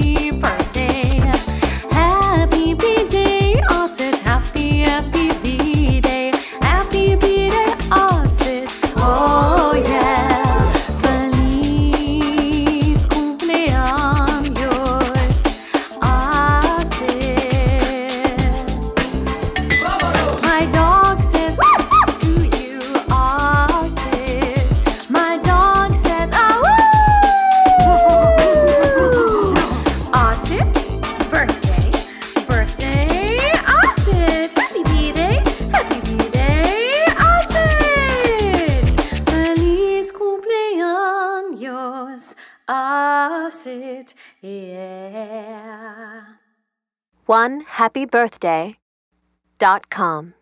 keep faucet, yeah. One happy birthday dot com.